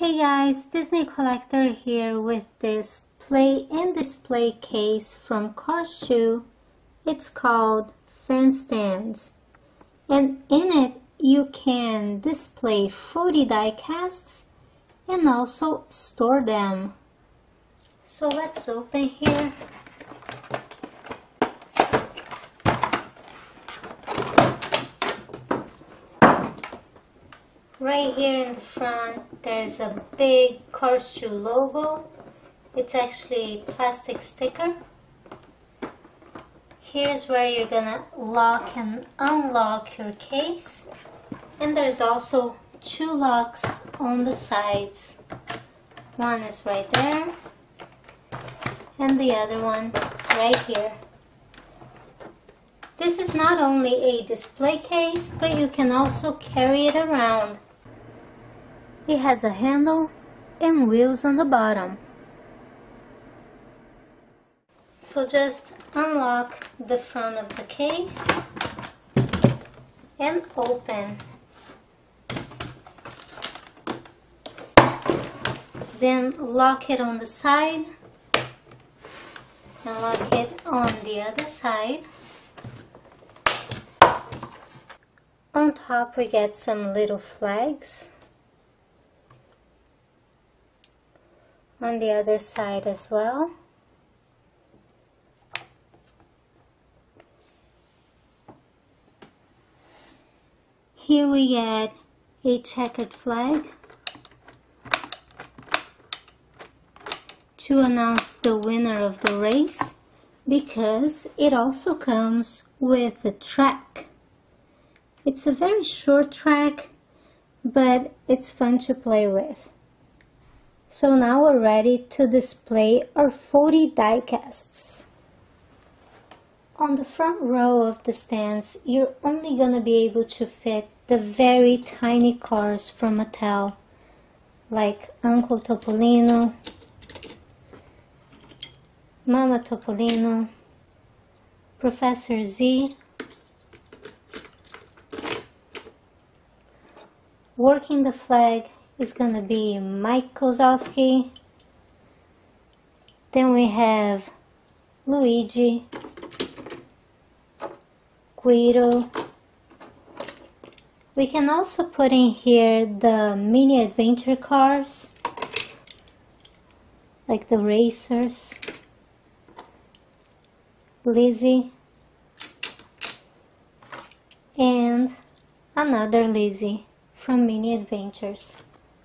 Hey guys, Disney Collector here with this play and display case from Cars 2. It's called Fan Stands. And in it you can display 40 die casts and also store them. So let's open here. Right here in the front there's a big Cars 2 logo. It's actually a plastic sticker. Here's where you're gonna lock and unlock your case. And there's also two locks on the sides. One is right there and the other one is right here. This is not only a display case, but you can also carry it around. It has a handle and wheels on the bottom. So just unlock the front of the case and open. Then lock it on the side and lock it on the other side. On top we get some little flags. On the other side as well. Here we get a checkered flag to announce the winner of the race because it also comes with a track. It's a very short track, but it's fun to play with. So now we're ready to display our 40 die casts. On the front row of the stands, you're only gonna be able to fit the very tiny cars from Mattel, like Uncle Topolino, Mama Topolino, Professor Z, working the flag is going to be Mike Kozlowski. Then we have Luigi, Guido. We can also put in here the mini adventure cars, like the racers, Lizzie, and another Lizzie from Mini Adventures.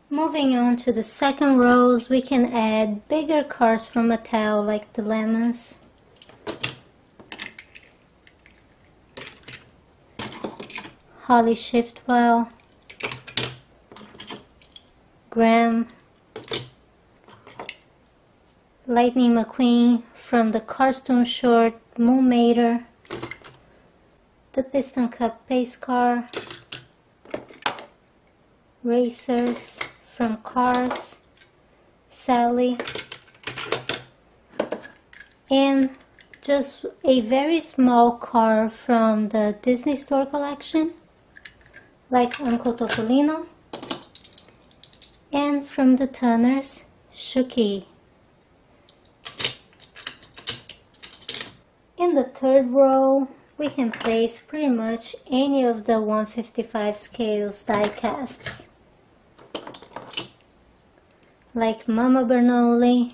Moving on to the second rows, we can add bigger cars from Mattel like the Lemons. Holly Shiftwell, Grem, Lightning McQueen from the Cartoon short Moon Mater, the Piston Cup Pace Car, Racers from Cars, Sally, and just a very small car from the Disney Store collection, like Uncle Topolino, and from the Tanners, Shuki. In the third row, we can place pretty much any of the 155 scales die casts like Mama Bernoulli,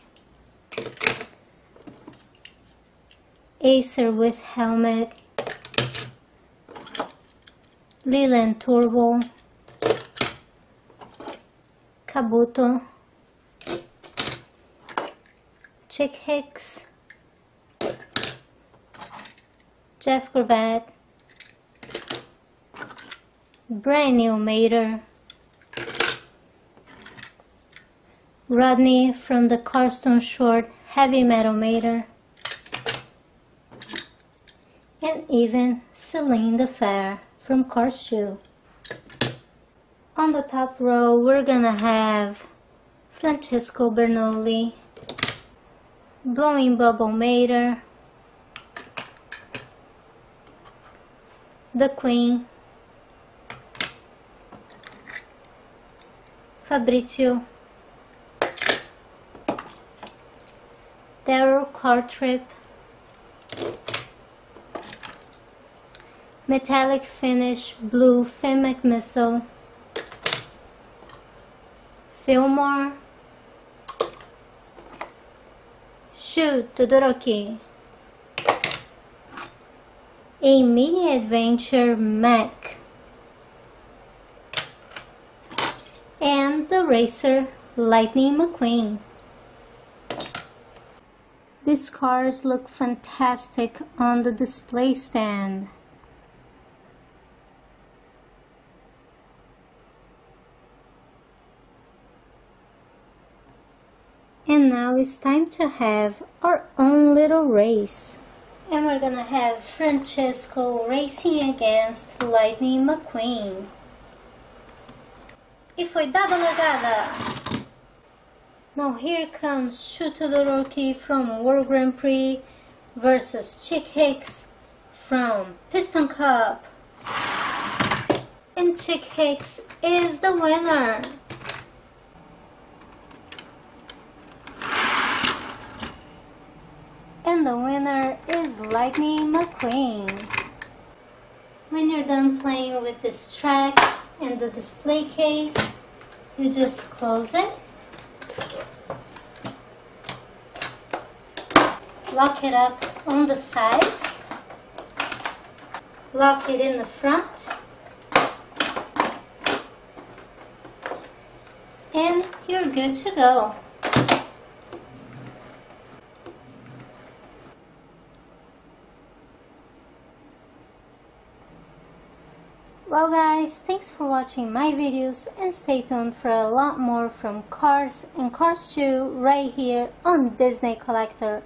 Acer with helmet, Leland Turbo, Kabuto, Chick Hicks, Jeff Gorvette, brand new Mater, Rodney from the Cartoon short Heavy Metal Mater, and even Celine the Fair from Cars 2. On the top row, we're gonna have Francesco Bernoulli, Blowing Bubble Mater, The Queen, Fabrizio Darrell Cartrip, Metallic Finish Blue Finn McMissile, Fillmore, Shu Todoroki, a mini adventure mech, and the racer Lightning McQueen. These cars look fantastic on the display stand. And now it's time to have our own little race. And we're gonna have Francesco racing against Lightning McQueen. E foi dada largada! Now here comes Shu Todoroki from World Grand Prix versus Chick Hicks from Piston Cup. And Chick Hicks is the winner. And the winner is Lightning McQueen. When you're done playing with this track and the display case, you just close it. Lock it up on the sides. Lock it in the front. And you're good to go. Well guys, thanks for watching my videos and stay tuned for a lot more from Cars and Cars 2 right here on Disney Collector